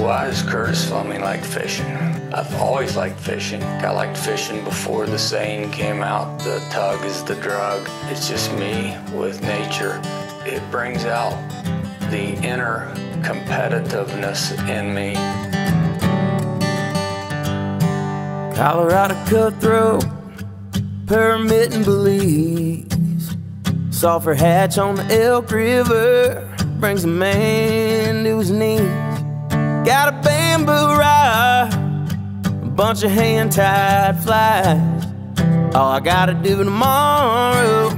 Why does Curtis Fleming like fishing? I've always liked fishing. I liked fishing before the saying came out, the tug is the drug. It's just me with nature. It brings out the inner competitiveness in me. Colorado cutthroat, permit and Belize. Sulphur hatch on the Elk River brings a man to his knees. Got a bamboo rod, a bunch of hand tied flies. All I gotta do tomorrow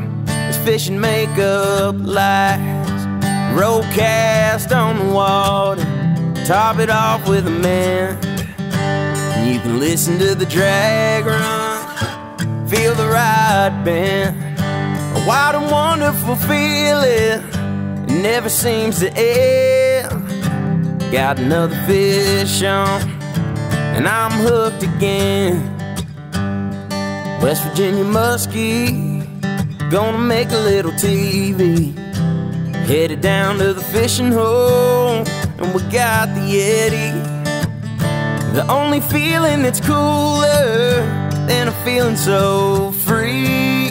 is fish and make up lies. Roll cast on the water, top it off with a man. You can listen to the drag run, feel the ride bend. A wild and wonderful feeling, it never seems to end. Got another fish on, and I'm hooked again. West Virginia muskie, gonna make a little TV. Headed down to the fishing hole, and we got the Yeti. The only feeling that's cooler than a feeling so free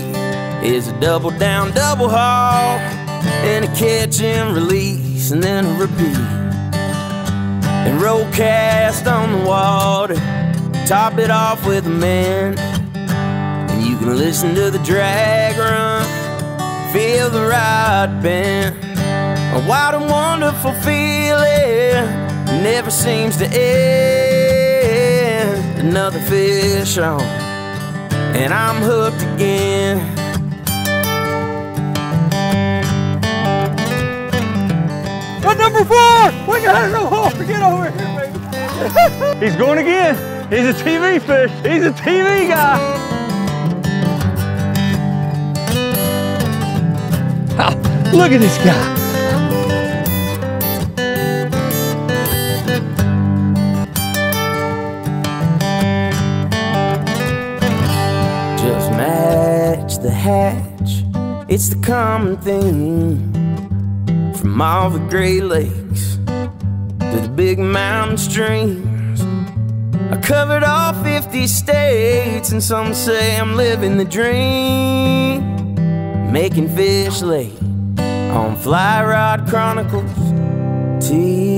is a double down, double haul, and a catch and release, and then a repeat. And roll cast on the water, top it off with a man. And you can listen to the drag run, feel the ride bend. A wild and wonderful feeling never seems to end another fish on, and I'm hooked again. Number four? We got no hole. Get over here, baby. He's going again. He's a TV fish. He's a TV guy. look at this guy. Just match the hatch. It's the common thing from all the Great Lakes to the big mountain streams. I covered all 50 states, and some say I'm living the dream. Making fish late on Fly Rod Chronicles TV.